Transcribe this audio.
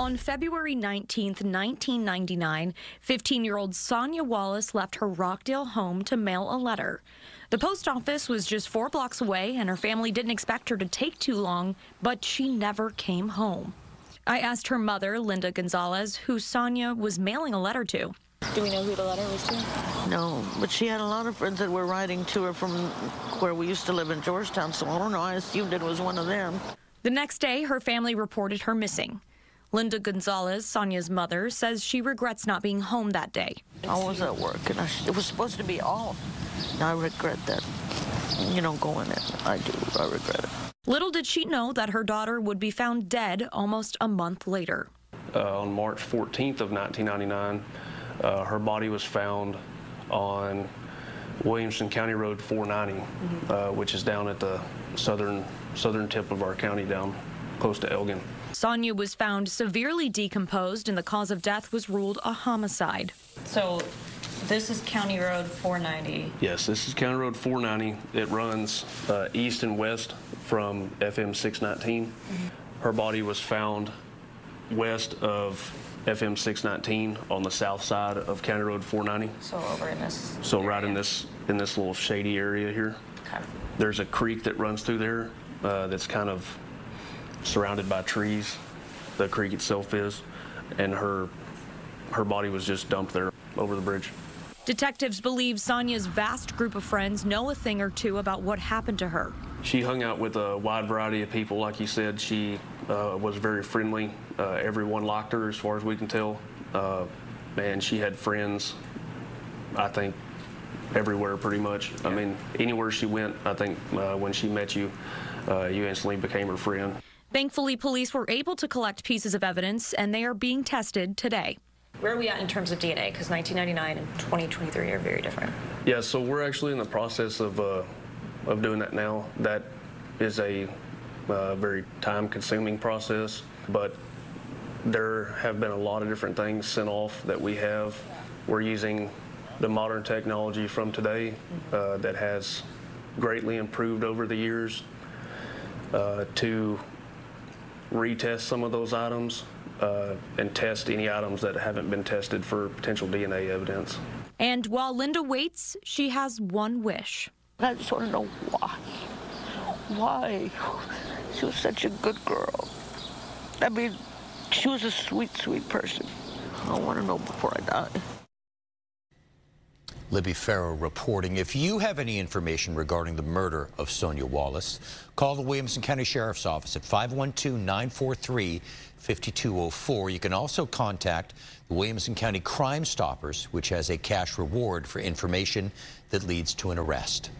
On February 19, 1999, 15 year old Sonya Wallace left her Rockdale home to mail a letter. The post office was just four blocks away, and her family didn't expect her to take too long, but she never came home. I asked her mother, Linda Gonzalez, who Sonya was mailing a letter to. Do we know who the letter was to? No, but she had a lot of friends that were writing to her from where we used to live in Georgetown, so I don't know. I assumed it was one of them. The next day, her family reported her missing. Linda Gonzalez, Sonya's mother, says she regrets not being home that day. I was at work, and I, it was supposed to be off. And I regret that, you know, going in. I do. I regret it. Little did she know that her daughter would be found dead almost a month later. Uh, on March 14th of 1999, uh, her body was found on Williamson County Road 490, mm -hmm. uh, which is down at the southern southern tip of our county, down close to Elgin. Sonya was found severely decomposed, and the cause of death was ruled a homicide. So this is County Road 490. Yes, this is County Road 490. It runs uh, east and west from FM 619. Mm -hmm. Her body was found west of FM 619 on the south side of County Road 490. So over in this. So area. right in this in this little shady area here. Okay. There's a creek that runs through there uh, that's kind of surrounded by trees. The creek itself is, and her her body was just dumped there over the bridge. Detectives believe Sonya's vast group of friends know a thing or two about what happened to her. She hung out with a wide variety of people. Like you said, she uh, was very friendly. Uh, everyone liked her, as far as we can tell. Uh, and she had friends, I think, everywhere pretty much. Yeah. I mean, anywhere she went, I think uh, when she met you, uh, you instantly became her friend. Thankfully, police were able to collect pieces of evidence, and they are being tested today. Where are we at in terms of DNA? Because 1999 and 2023 are very different. Yeah, so we're actually in the process of uh, of doing that now. That is a uh, very time-consuming process, but there have been a lot of different things sent off that we have. We're using the modern technology from today uh, that has greatly improved over the years uh, to retest some of those items uh, and test any items that haven't been tested for potential DNA evidence. And while Linda waits, she has one wish. I just want to know why. Why? She was such a good girl. I mean, she was a sweet, sweet person. I want to know before I die. Libbi Farrow reporting. If you have any information regarding the murder of Sonya Wallace, call the Williamson County Sheriff's Office at 512-943-5204. You can also contact the Williamson County Crime Stoppers, which has a cash reward for information that leads to an arrest.